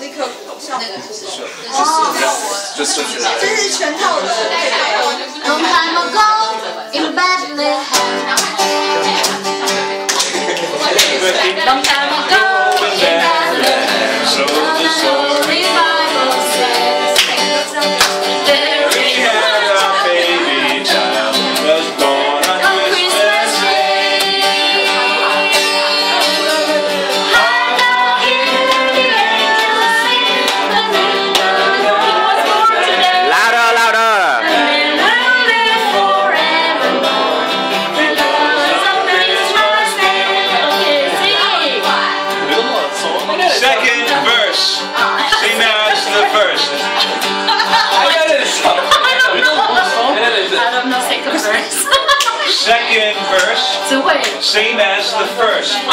立刻上那个就是是，就数学。这是全套的配备。Long time ago in Bethlehem. Long time verse. Second verse. 只会 Same as the first.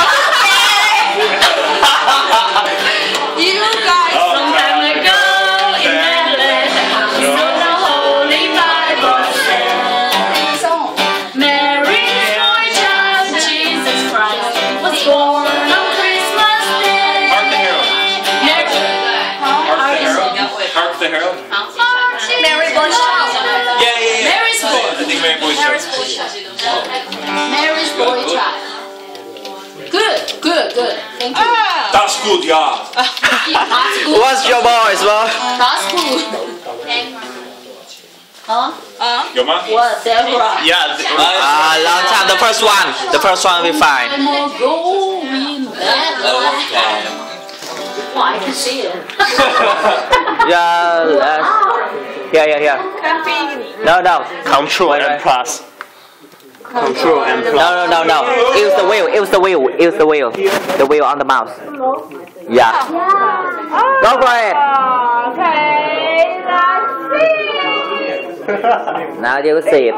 You guys. Long That's good, yeah. That's good. What's your boys, bro? That's good. Huh? Your mom? What, Deborah? Yeah. th- Ah, long time. The first one. The first one we find. I'm a going Bethlehem. Oh, I can see it. Yeah. Uh, yeah, here, here. No, no. Control and plus. Control and plus. No, no, no, no. Use the wheel. Use the wheel. Use the wheel. The wheel on the mouse. Yeah. Go for it. Okay, let's see. Now you see it.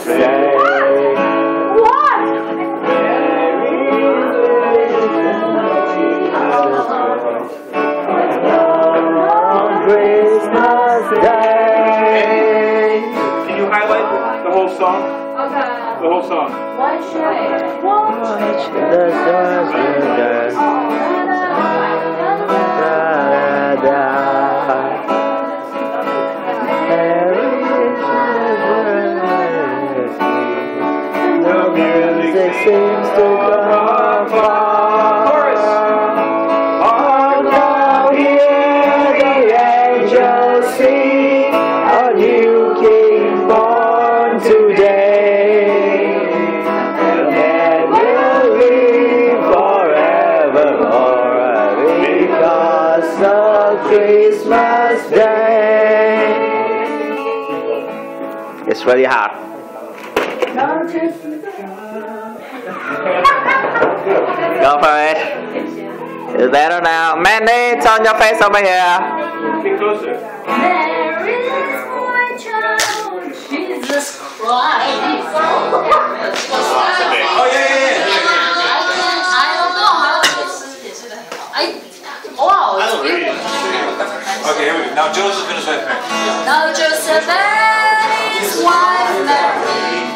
Can whole song? Okay. The whole song. What should I? The music seems to It's really hard. Go for it. It's better now. Mandy, turn your face over here. Get closer. There is one child, Jesus Christ. Oh, yeah, yeah, yeah. Okay, here we go. Now Joseph and his wife Mary. Now Joseph and his wife Mary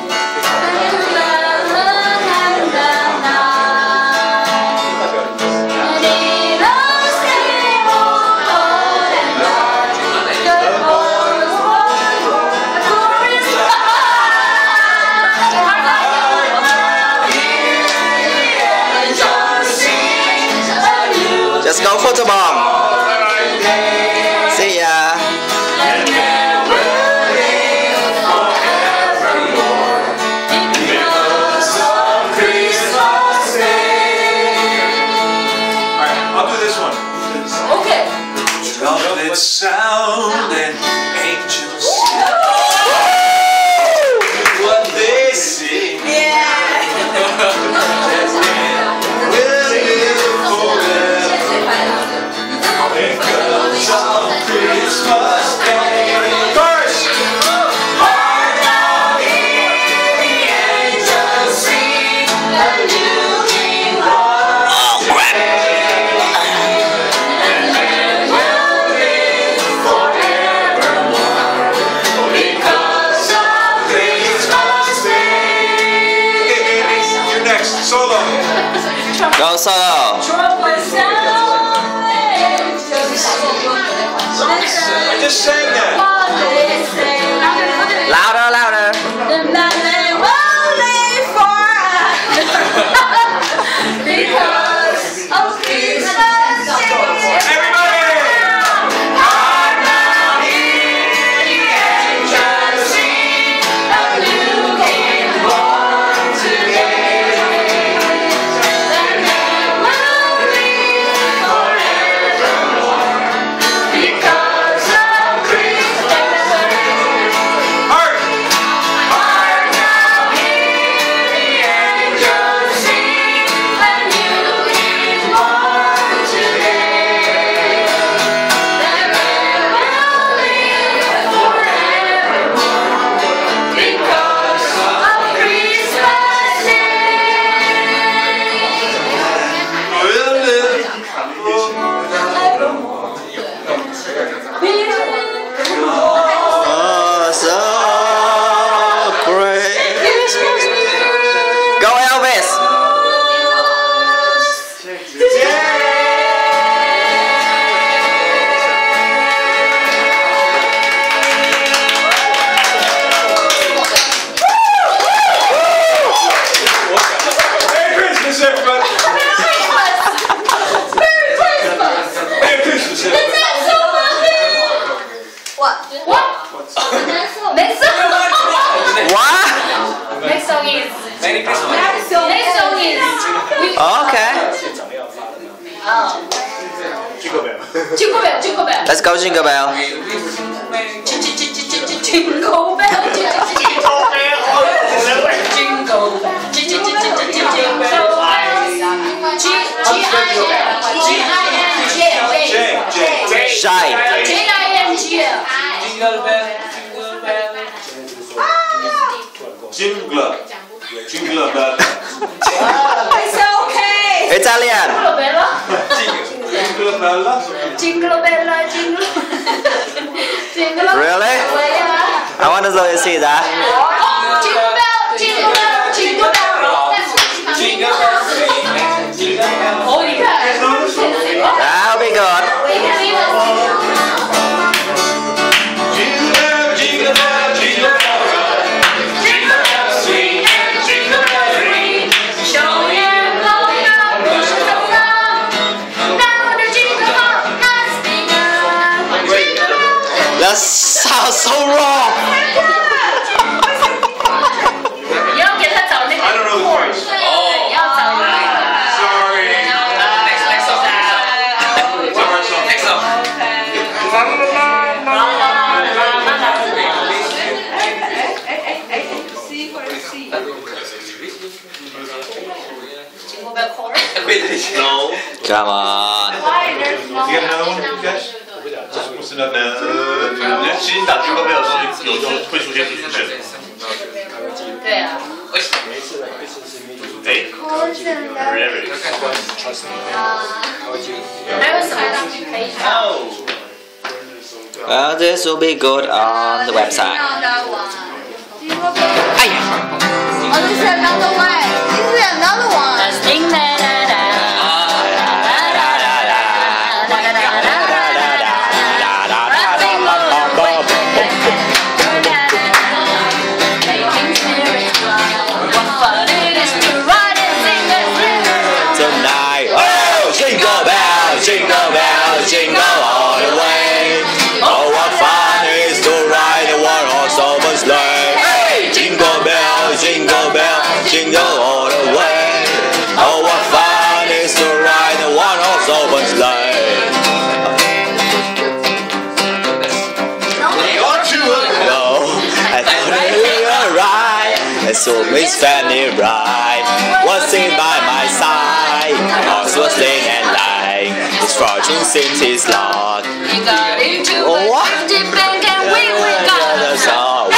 Go solo. Trumpet sound. I just sang that. Italian. Jingle bella. Jingle bella. Jingle bella, jingle. Jingle. Really? Yeah. I want to see that. Oh, jingle bell, jingle bell, jingle bell. Jingle bell so wrong. 你要给他找那个 I don't know the chorus. 对，你要找那个。 Sorry. Next, next song. It's a hard song. Next song. Jingle bell chorus. No. Come on. Why there's no? You got another one, you guys? What's another? 其实你打 Jingle Bell 是有时候会出现出现的。对啊。哎，Really？还有什么可以唱？ Well, this will be good on the website. Ay. Oh, this is another one. This is another one. Right. And so Miss Fanny Bright was sitting by my side. Horse was late and lying. His fortune seemed his lot. We got into Oh, a what? deep bank and we we got the song.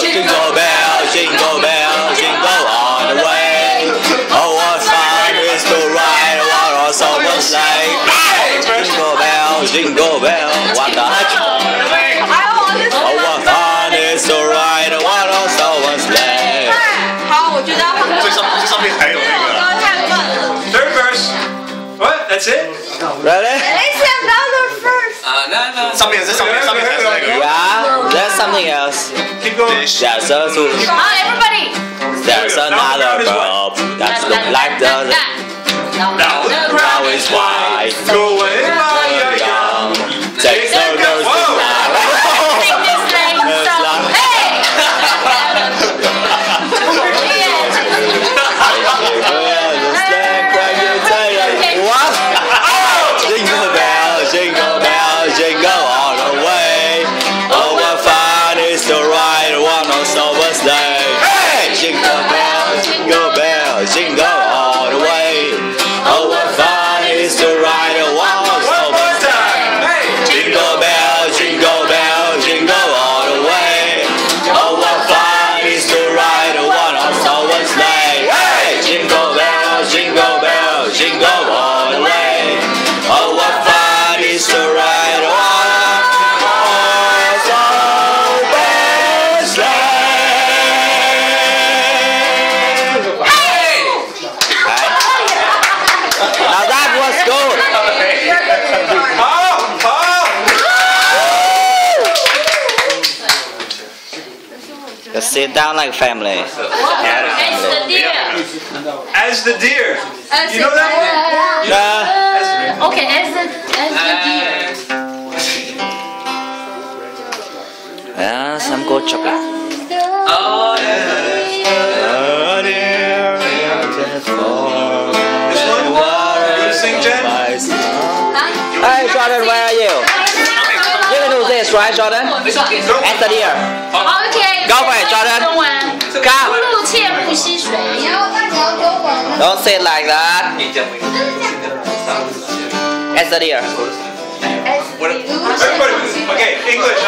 Jingle bell, jingle bell, jingle all the way. Oh, what fun is to ride a one horse open sleigh. Jingle bell, jingle bell, something. Something else? Yeah, that's something else. Keep going. Yeah, so so. Oh, everybody. Uh, that's another bulb. That's look like the. Now the ground is wide. Go away. Sit down like family. It's the deer. As the deer. You know that one? Yeah. Uh, okay, as the as the deer. Yeah, some good chocolate. Oh yeah. right, Jordan? At the deer. Okay. Go for it, Jordan. 中文。 Come. 不切不吸水。你要那你要中文的。 Don't say it like that. At the deer. Everybody. Okay, English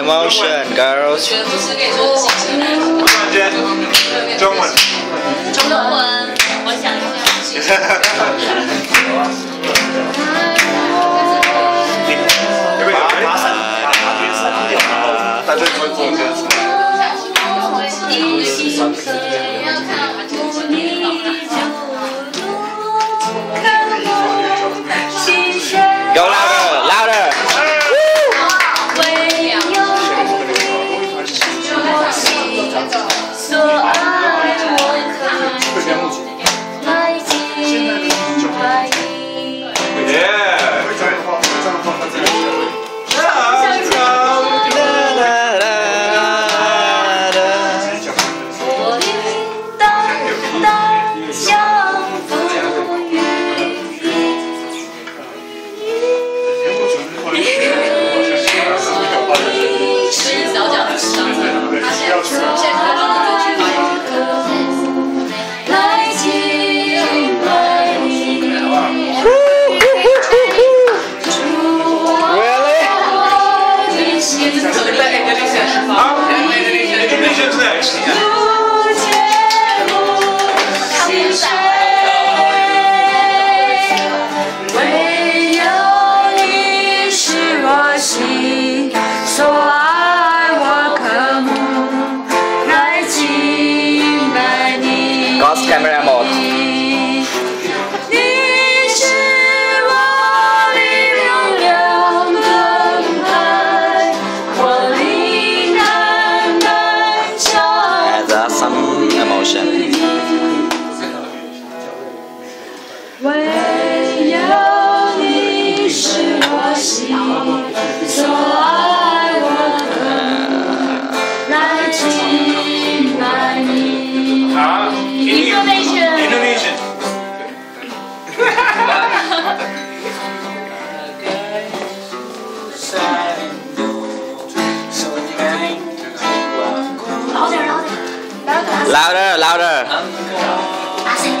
you. Make some emotion, girls. 中文Jen. 中文。中文，我想一下。爬山，爬爬天山，然后在这里会做这样子。一心 camera 阿信，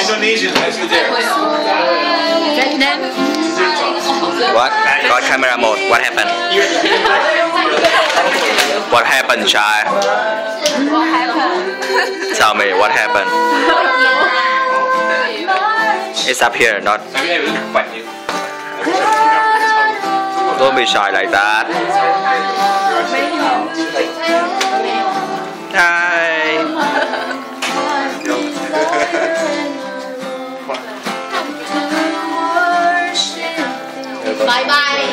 Indonesian, let's there. Vietnam. What? Got camera mode. What happened? What happened, child? What happened? Tell me what happened. It's up here, not. I will. Don't be shy like that. Hi. Bye bye.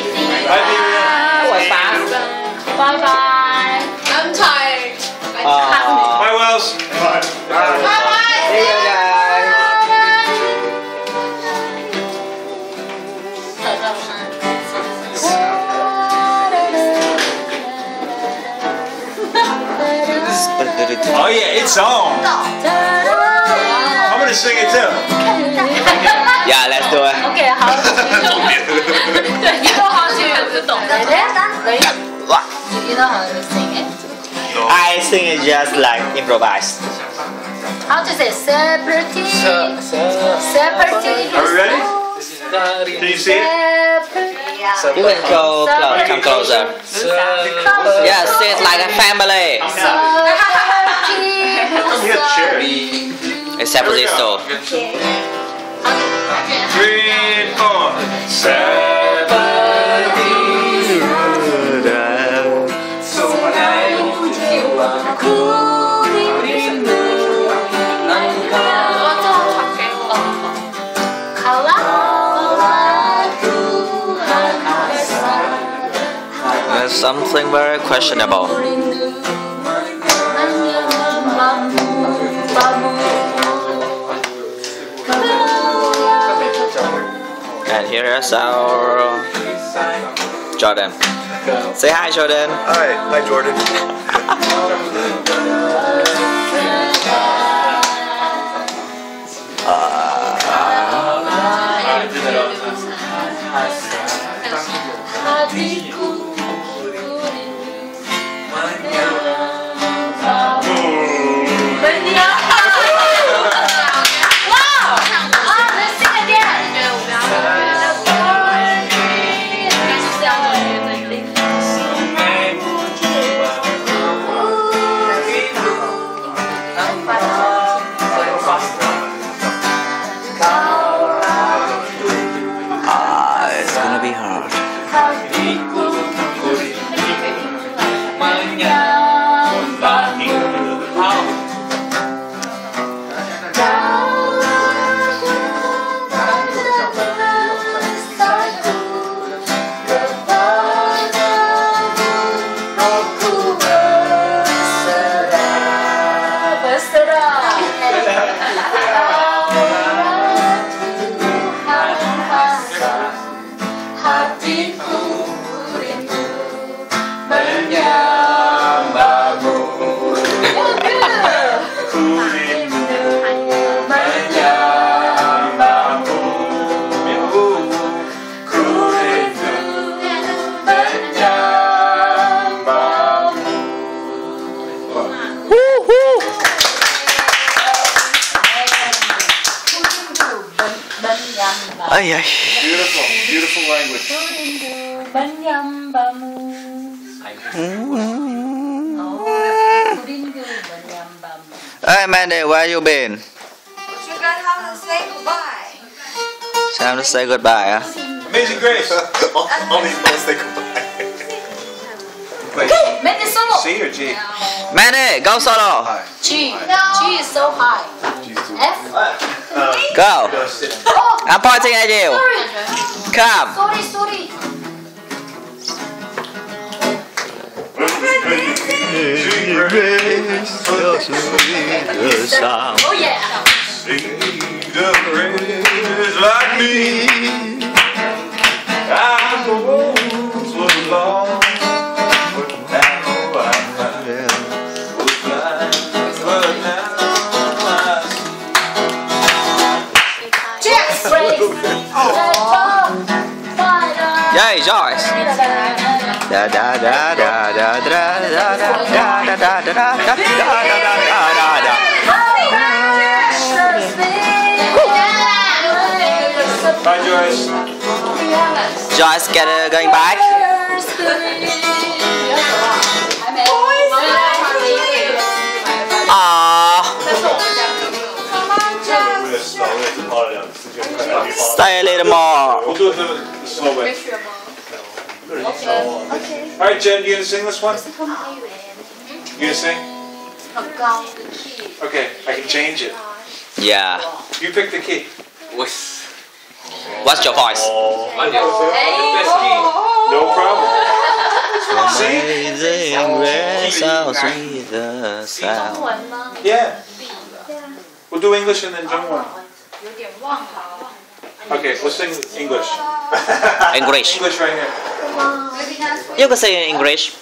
Bye bye. I'm tired. Aww. Bye, Wells. Bye. Bye bye. See you Oh yeah, it's on. I'm gonna sing it too. Yeah, let's do it. OK，好。对，你说好几个不懂。Ready? You know how to sing it? I think it's just like improvise. How to say separate? Separate. Are we ready? Can you see it? You can go clo- come closer. Yeah, sit like a family. Come here, chair. Except for this though. Three, four. There's something very questionable. And here is our Jordan. Say hi, Jordan. Hi, hi, Jordan. Ah, Ay, ay. Beautiful, beautiful language. Bánh dăm ba mu. Kurindu bánh dăm. Hey, Mandy, where you been? You got how to say goodbye. Time to say goodbye, huh? Amazing Grace. All these boys say goodbye. Wait, Mandy solo. C or G? Mandy, go solo. G. G is so high. F. Go. Oh, I'm pointing at you. sorry. Come. Sorry, sorry. Oh yeah. Sing the praise like me. I once was Yay, Joyce! Da da da da da da da da da da da da da da da da da da Bye, Joyce. Joyce get uh, going back. Aww, stay a little more. We'll do it the, the slow way. Alright, Jen, you gonna sing this one? You gonna sing? Okay, I can change it. Yeah. You pick the key. What's your voice? Oh. No problem. See? How sweet the sound. Yeah. We'll do English and then Zhongwen. Okay, let's sing English. English. English right here. You can say in English.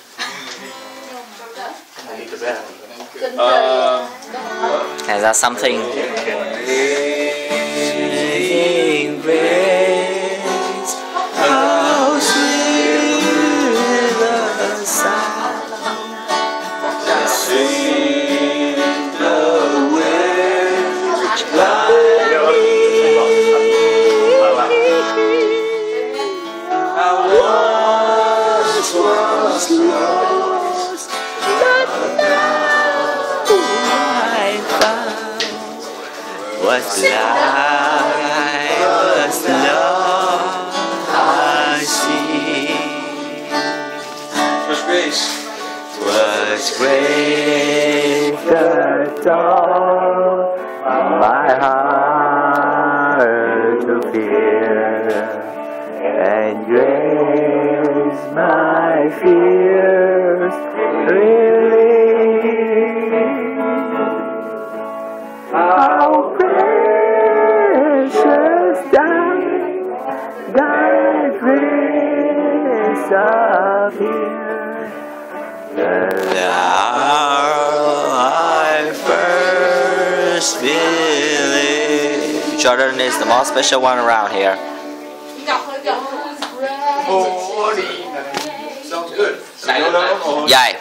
Uh, Is that something? My heart to fear and grace my fears relieve. How precious thy thy grace appear. First believed. Jordan is the most special one around here. Sounds good. Yay.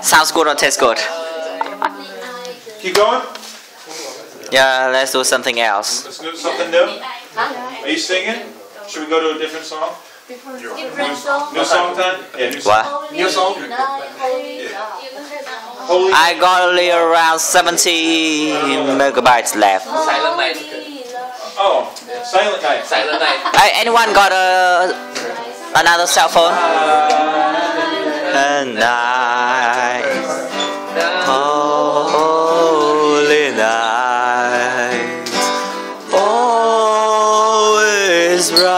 Sounds good or tastes good? Keep going. Yeah, let's do something else. Let's do something new. Are you singing? Should we go to a different song? New song time? Yeah, new song. What? New song? Holy. I got only around 70 megabytes left. Silent night. Oh, Silent Night. Silent night. Hey, anyone got a another cell phone? And night, holy night, always right,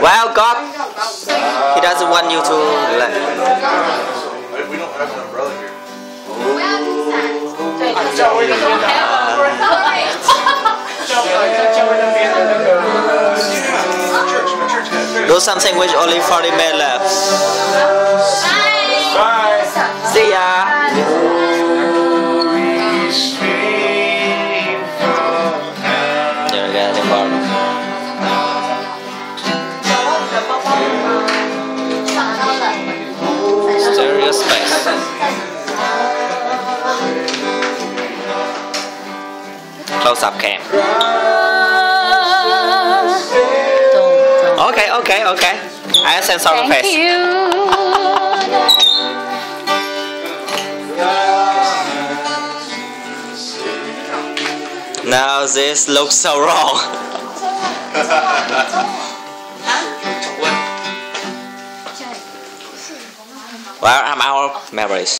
Well, God, He doesn't want you to. Let, We don't have an umbrella here. do something with only 40 minutes left. Bye. See ya. Close up cam. Don't, don't. Okay, okay, okay. I censor the Thank face. you. Now this looks so wrong. Well, I'm out of memories.